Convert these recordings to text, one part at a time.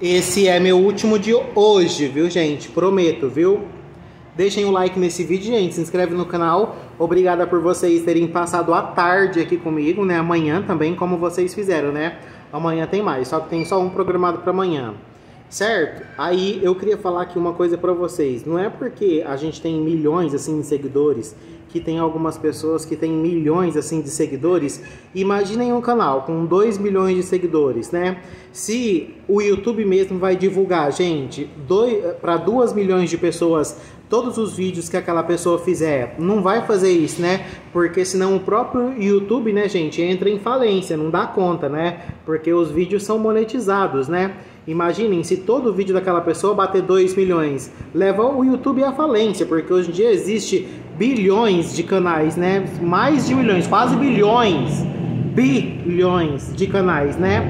Esse é meu último de hoje, viu, gente? Prometo, viu? Deixem o like nesse vídeo, gente. Se inscreve no canal. Obrigada por vocês terem passado a tarde aqui comigo, né? Amanhã também, como vocês fizeram, né? Amanhã tem mais, só que tem só um programado para amanhã. Certo? Aí eu queria falar aqui uma coisa para vocês. Não é porque a gente tem milhões assim de seguidores que tem algumas pessoas que têm milhões assim de seguidores. Imaginem um canal com 2 milhões de seguidores, né? Se o YouTube mesmo vai divulgar, gente, para 2 milhões de pessoas todos os vídeos que aquela pessoa fizer, não vai fazer isso, né? Porque senão o próprio YouTube, né, gente, entra em falência, não dá conta, né? Porque os vídeos são monetizados, né? Imaginem se todo vídeo daquela pessoa bater 2 milhões, leva o YouTube à falência, porque hoje em dia existe bilhões de canais, né? Mais de milhões, quase bilhões, bilhões de canais, né?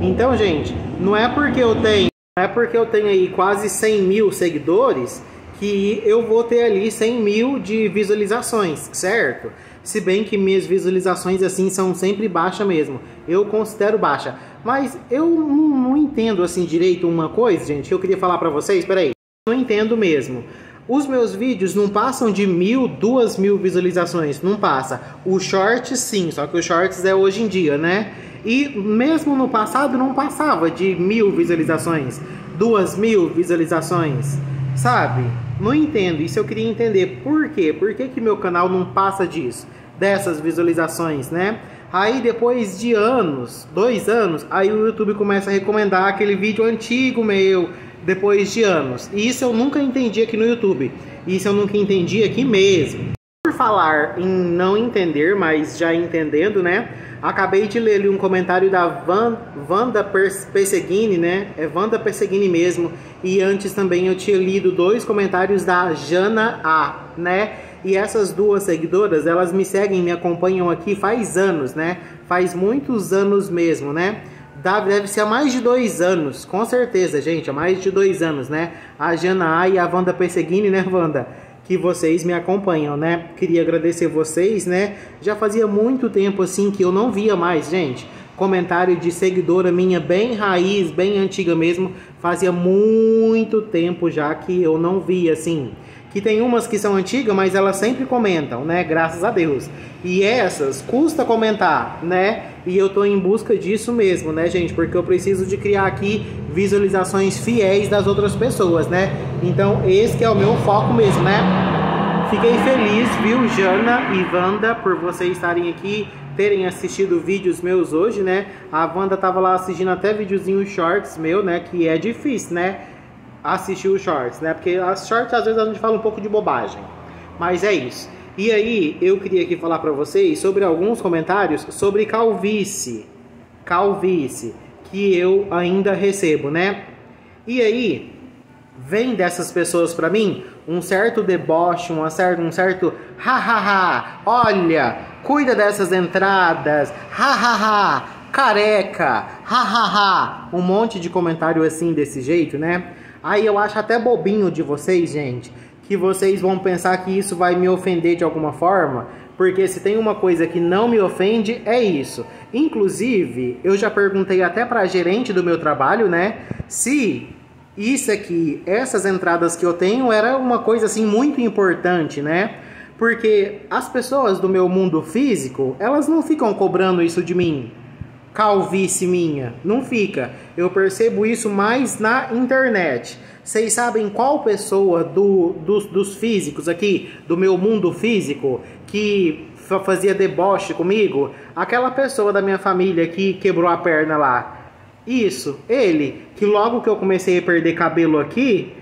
Então, gente, não é porque eu tenho, é porque eu tenho aí quase 100 mil seguidores que eu vou ter ali 100 mil de visualizações, certo? Se bem que minhas visualizações assim são sempre baixas mesmo, eu considero baixa. Mas eu não, não entendo assim direito uma coisa, gente, que eu queria falar para vocês. Peraí, não entendo mesmo. Os meus vídeos não passam de mil, duas mil visualizações, não passa. O short sim, só que o shorts é hoje em dia, né? E mesmo no passado não passava de mil visualizações, duas mil visualizações, sabe? Não entendo, isso eu queria entender. Por quê? Por que, que meu canal não passa disso? Dessas visualizações, né? Aí depois de anos, dois anos, aí o YouTube começa a recomendar aquele vídeo antigo meu, depois de anos. E isso eu nunca entendi aqui no YouTube. Isso eu nunca entendi aqui mesmo. Por falar em não entender, mas já entendendo, né? Acabei de ler ali um comentário da Van, Wanda Perseguini, né? É Wanda Perseguini mesmo. E antes também eu tinha lido dois comentários da Jana A, né? E essas duas seguidoras, elas me seguem, me acompanham aqui faz anos, né? Faz muitos anos mesmo, né? deve ser há mais de dois anos, com certeza, gente, há mais de dois anos, né? A Jana A e a Wanda Perseguini, né, Wanda? Que vocês me acompanham, né? Queria agradecer vocês, né? Já fazia muito tempo assim que eu não via mais, gente. Comentário de seguidora minha, bem raiz, bem antiga mesmo. Fazia muito tempo já que eu não via assim que tem umas que são antigas, mas elas sempre comentam, né? Graças a Deus. E essas custa comentar, né? E eu tô em busca disso mesmo, né, gente? Porque eu preciso de criar aqui visualizações fiéis das outras pessoas, né? Então, esse é o meu foco mesmo, né? Fiquei feliz, viu, Jana e Wanda, por vocês estarem aqui, terem assistido vídeos meus hoje, né? A Wanda tava lá assistindo até videozinho shorts meu, né? Que é difícil, né? assistir os shorts, né? Porque as shorts às vezes a gente fala um pouco de bobagem. Mas é isso. E aí, eu queria aqui falar para vocês sobre alguns comentários sobre calvície. Calvície, que eu ainda recebo, né? E aí, vem dessas pessoas para mim um certo deboche, um certo, um certo ha, olha, cuida dessas entradas, ha, careca, ha, um monte de comentário assim desse jeito, né? Aí eu acho até bobinho de vocês, gente, que vocês vão pensar que isso vai me ofender de alguma forma, porque se tem uma coisa que não me ofende, é isso. Inclusive, eu já perguntei até para gerente do meu trabalho, né, se isso aqui, essas entradas que eu tenho, era uma coisa assim muito importante, né? Porque as pessoas do meu mundo físico, elas não ficam cobrando isso de mim calvície minha. Não fica. Eu percebo isso mais na internet. Vocês sabem qual pessoa do, dos, dos físicos aqui, do meu mundo físico, que fazia deboche comigo? Aquela pessoa da minha família que quebrou a perna lá. Isso, ele, que logo que eu comecei a perder cabelo aqui,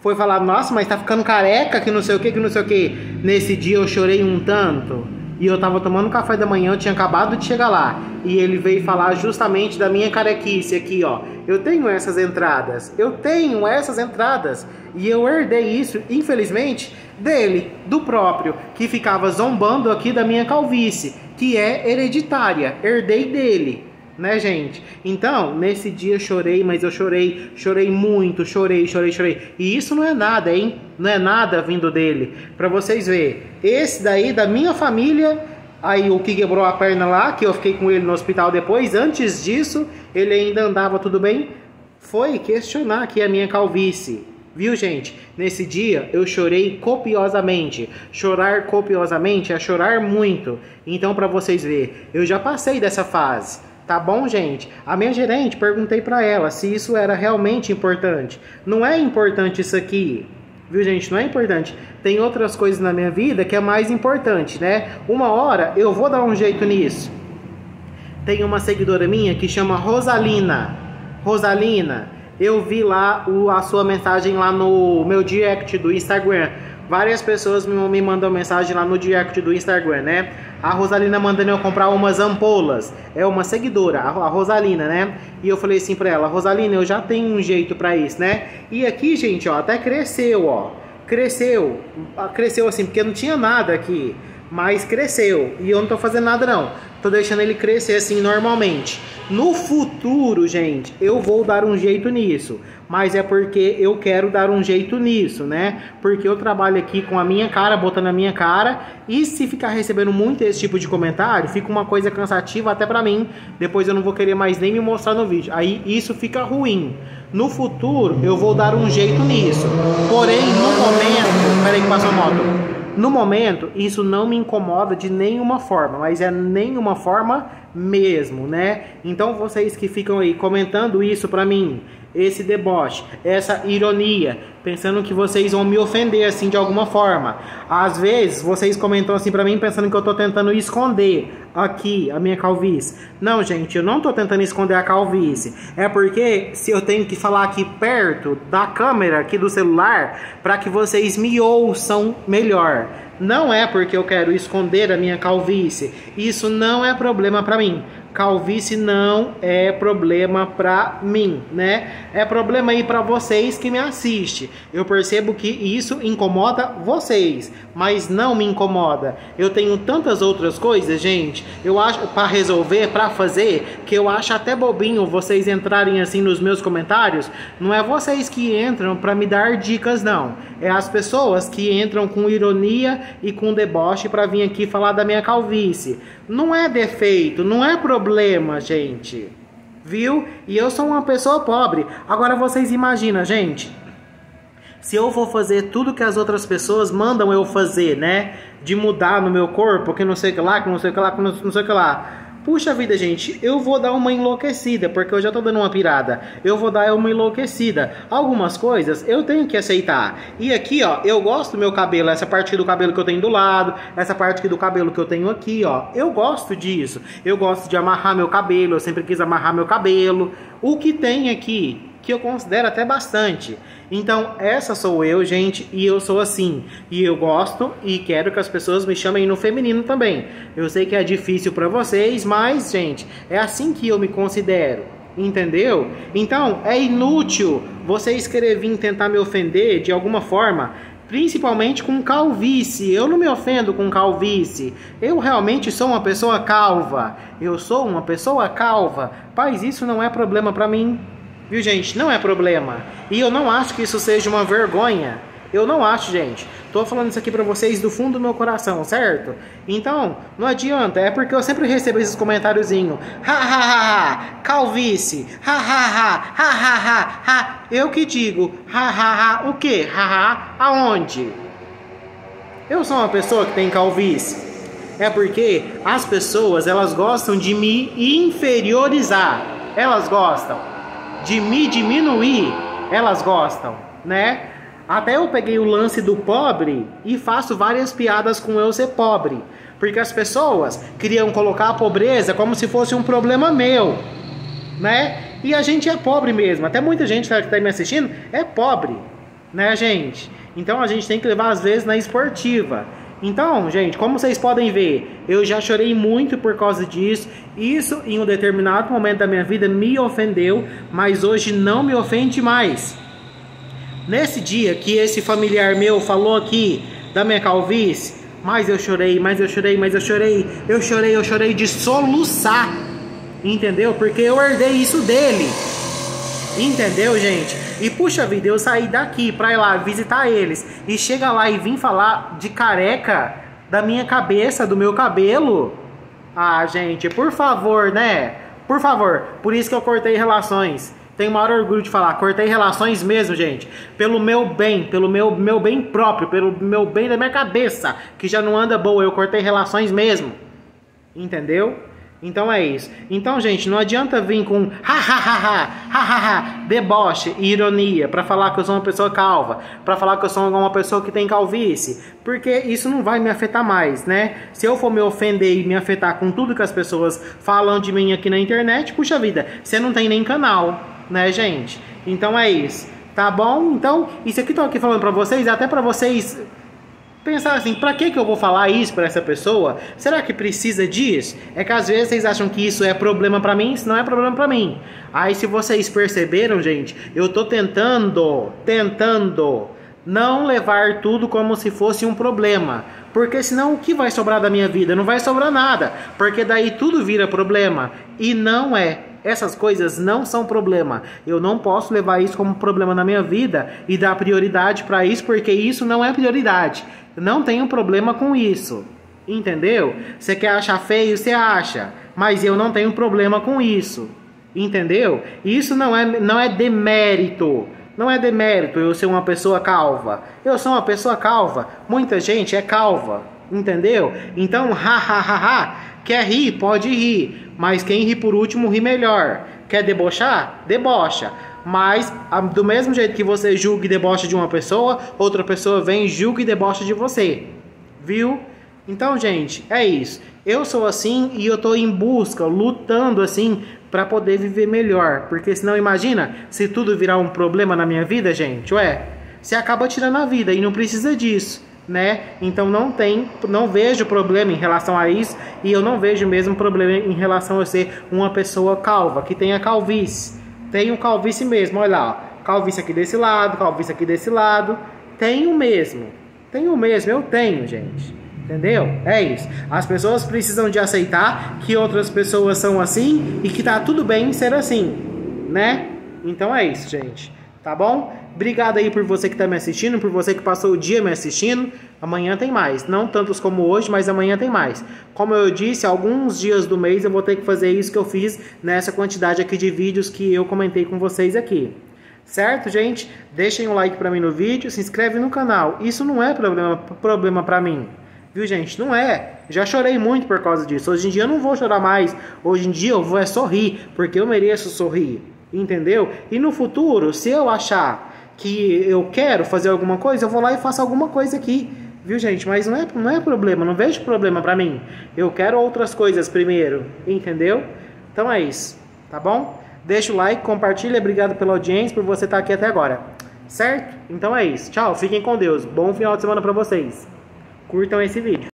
foi falar, nossa, mas tá ficando careca, que não sei o que, que não sei o que. Nesse dia eu chorei um tanto e eu tava tomando café da manhã, eu tinha acabado de chegar lá. E ele veio falar justamente da minha carequice aqui, ó. Eu tenho essas entradas, eu tenho essas entradas. E eu herdei isso, infelizmente, dele, do próprio, que ficava zombando aqui da minha calvície, que é hereditária. Herdei dele né, gente? Então, nesse dia chorei, mas eu chorei, chorei muito, chorei, chorei, chorei. E isso não é nada, hein? Não é nada vindo dele. Para vocês verem. Esse daí da minha família, aí o que quebrou a perna lá, que eu fiquei com ele no hospital depois, antes disso, ele ainda andava tudo bem. foi questionar aqui a minha calvície. Viu, gente? Nesse dia eu chorei copiosamente. Chorar copiosamente é chorar muito. Então, para vocês verem, eu já passei dessa fase. Tá bom, gente? A minha gerente, perguntei para ela se isso era realmente importante. Não é importante isso aqui. Viu, gente? Não é importante. Tem outras coisas na minha vida que é mais importante, né? Uma hora eu vou dar um jeito nisso. Tem uma seguidora minha que chama Rosalina. Rosalina, eu vi lá o, a sua mensagem lá no meu direct do Instagram. Várias pessoas me, mandam mensagem lá no direct do Instagram, né? A Rosalina mandando eu comprar umas ampolas. É uma seguidora, a, a Rosalina, né? E eu falei assim pra ela, Rosalina, eu já tenho um jeito para isso, né? E aqui, gente, ó, até cresceu, ó. Cresceu. Cresceu assim, porque não tinha nada aqui. Mas cresceu. E eu não tô fazendo nada, não. Tô deixando ele crescer assim normalmente. No futuro, gente, eu vou dar um jeito nisso. Mas é porque eu quero dar um jeito nisso, né? Porque eu trabalho aqui com a minha cara, botando a minha cara. E se ficar recebendo muito esse tipo de comentário, fica uma coisa cansativa até pra mim. Depois eu não vou querer mais nem me mostrar no vídeo. Aí isso fica ruim. No futuro, eu vou dar um jeito nisso. Porém, no momento. Peraí que passou a moto. No momento, isso não me incomoda de nenhuma forma, mas é nenhuma forma mesmo, né? Então vocês que ficam aí comentando isso pra mim, esse deboche, essa ironia, pensando que vocês vão me ofender assim de alguma forma. Às vezes vocês comentam assim para mim pensando que eu tô tentando esconder aqui a minha calvície. Não, gente, eu não tô tentando esconder a calvície. É porque se eu tenho que falar aqui perto da câmera aqui do celular para que vocês me ouçam melhor. Não é porque eu quero esconder a minha calvície. Isso não é problema para mim calvície não é problema para mim, né? É problema aí para vocês que me assistem. Eu percebo que isso incomoda vocês, mas não me incomoda. Eu tenho tantas outras coisas, gente. Eu acho para resolver, para fazer, que eu acho até bobinho vocês entrarem assim nos meus comentários. Não é vocês que entram para me dar dicas, não. É as pessoas que entram com ironia e com deboche para vir aqui falar da minha calvície. Não é defeito, não é problema, gente. Viu? E eu sou uma pessoa pobre. Agora vocês imaginam, gente. Se eu for fazer tudo que as outras pessoas mandam eu fazer, né? De mudar no meu corpo, que não sei o que lá, que não sei o que lá, que não sei o que lá. Puxa vida, gente, eu vou dar uma enlouquecida, porque eu já tô dando uma pirada. Eu vou dar uma enlouquecida. Algumas coisas eu tenho que aceitar. E aqui, ó, eu gosto do meu cabelo, essa parte do cabelo que eu tenho do lado, essa parte do cabelo que eu tenho aqui, ó. Eu gosto disso. Eu gosto de amarrar meu cabelo, eu sempre quis amarrar meu cabelo. O que tem aqui que eu considero até bastante. Então, essa sou eu, gente, e eu sou assim. E eu gosto e quero que as pessoas me chamem no feminino também. Eu sei que é difícil para vocês, mas, gente, é assim que eu me considero. Entendeu? Então, é inútil você escrever tentar me ofender de alguma forma, principalmente com calvície. Eu não me ofendo com calvície. Eu realmente sou uma pessoa calva. Eu sou uma pessoa calva. Mas isso não é problema para mim. Viu, gente? Não é problema. E eu não acho que isso seja uma vergonha. Eu não acho, gente. Tô falando isso aqui pra vocês do fundo do meu coração, certo? Então, não adianta. É porque eu sempre recebo esses comentáriozinhos. Ha, ha, ha, ha. Calvície. Ha, ha, ha. Ha, ha, ha, ha. Eu que digo. Ha, ha, ha. O quê? Ha, ha. Aonde? Eu sou uma pessoa que tem calvície. É porque as pessoas, elas gostam de me inferiorizar. Elas gostam de me diminuir, elas gostam, né? Até eu peguei o lance do pobre e faço várias piadas com eu ser pobre. Porque as pessoas queriam colocar a pobreza como se fosse um problema meu, né? E a gente é pobre mesmo. Até muita gente que está me assistindo é pobre, né, gente? Então a gente tem que levar às vezes na esportiva. Então, gente, como vocês podem ver, eu já chorei muito por causa disso. Isso em um determinado momento da minha vida me ofendeu, mas hoje não me ofende mais. Nesse dia que esse familiar meu falou aqui da minha calvície, mas eu chorei, mas eu chorei, mas eu chorei, eu chorei, eu chorei de soluçar. Entendeu? Porque eu herdei isso dele. Entendeu, gente? E puxa vida, eu saí daqui pra ir lá visitar eles e chega lá e vim falar de careca da minha cabeça, do meu cabelo. Ah, gente, por favor, né? Por favor. Por isso que eu cortei relações. tenho o maior orgulho de falar. Cortei relações mesmo, gente. Pelo meu bem, pelo meu, meu bem próprio, pelo meu bem da minha cabeça, que já não anda boa. Eu cortei relações mesmo. Entendeu? Então é isso. Então, gente, não adianta vir com ha ha ha ha, ha, ha, ha deboche e ironia para falar que eu sou uma pessoa calva, para falar que eu sou uma pessoa que tem calvície, porque isso não vai me afetar mais, né? Se eu for me ofender e me afetar com tudo que as pessoas falam de mim aqui na internet, puxa vida, você não tem nem canal, né, gente? Então é isso. Tá bom? Então, isso aqui tô aqui falando para vocês, até para vocês pensar assim, para que que eu vou falar isso para essa pessoa? Será que precisa disso? É que às vezes vocês acham que isso é problema para mim, isso não é problema para mim. Aí se vocês perceberam, gente, eu tô tentando, tentando não levar tudo como se fosse um problema. Porque senão o que vai sobrar da minha vida? Não vai sobrar nada. Porque daí tudo vira problema. E não é. Essas coisas não são problema. Eu não posso levar isso como problema na minha vida e dar prioridade para isso, porque isso não é prioridade. Não tenho problema com isso. Entendeu? Você quer achar feio, você acha. Mas eu não tenho problema com isso. Entendeu? Isso não é, não é demérito. Não é demérito eu ser uma pessoa calva. Eu sou uma pessoa calva. Muita gente é calva. Entendeu? Então, ha ha ha ha. Quer rir? Pode rir. Mas quem ri por último ri melhor. Quer debochar? Debocha. Mas, do mesmo jeito que você julga e debocha de uma pessoa, outra pessoa vem, julga e debocha de você. Viu? Então, gente, é isso. Eu sou assim e eu tô em busca, lutando assim para poder viver melhor, porque senão imagina se tudo virar um problema na minha vida, gente, ué, você acaba tirando a vida e não precisa disso, né? Então não tem, não vejo problema em relação a isso e eu não vejo mesmo problema em relação a ser uma pessoa calva, que tenha calvície. Tenho calvície mesmo, olha lá, ó. calvície aqui desse lado, calvície aqui desse lado, tenho mesmo. Tenho mesmo, eu tenho, gente. Entendeu? É isso. As pessoas precisam de aceitar que outras pessoas são assim e que tá tudo bem ser assim, né? Então é isso, gente. Tá bom? Obrigado aí por você que tá me assistindo, por você que passou o dia me assistindo. Amanhã tem mais. Não tantos como hoje, mas amanhã tem mais. Como eu disse, alguns dias do mês eu vou ter que fazer isso que eu fiz nessa quantidade aqui de vídeos que eu comentei com vocês aqui. Certo, gente? Deixem um like pra mim no vídeo, se inscreve no canal. Isso não é problema, problema pra mim. Viu, gente? Não é. Já chorei muito por causa disso. Hoje em dia eu não vou chorar mais. Hoje em dia eu vou é sorrir, porque eu mereço sorrir. Entendeu? E no futuro, se eu achar que eu quero fazer alguma coisa, eu vou lá e faço alguma coisa aqui. Viu, gente? Mas não é, não é problema, não vejo problema pra mim. Eu quero outras coisas primeiro, entendeu? Então é isso, tá bom? Deixa o like, compartilha, obrigado pela audiência, por você estar aqui até agora. Certo? Então é isso. Tchau, fiquem com Deus. Bom final de semana pra vocês curtam esse vídeo.